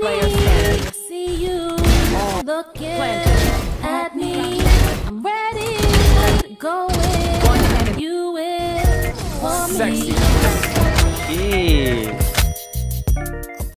player standing. See you looking at me. I'm ready, going. You will for me.